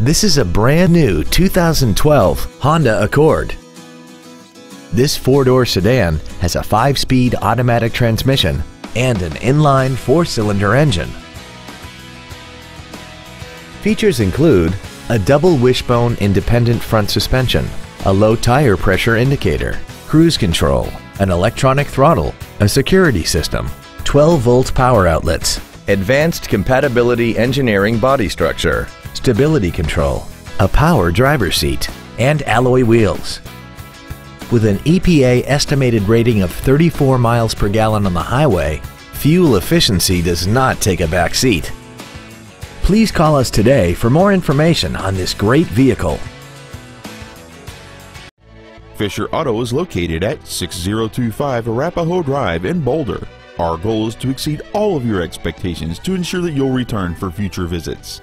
This is a brand new 2012 Honda Accord. This four-door sedan has a five-speed automatic transmission and an inline four-cylinder engine. Features include a double wishbone independent front suspension, a low tire pressure indicator, cruise control, an electronic throttle, a security system, 12 volt power outlets, advanced compatibility engineering body structure, stability control, a power driver seat, and alloy wheels. With an EPA estimated rating of 34 miles per gallon on the highway, fuel efficiency does not take a back seat. Please call us today for more information on this great vehicle. Fisher Auto is located at 6025 Arapahoe Drive in Boulder. Our goal is to exceed all of your expectations to ensure that you'll return for future visits.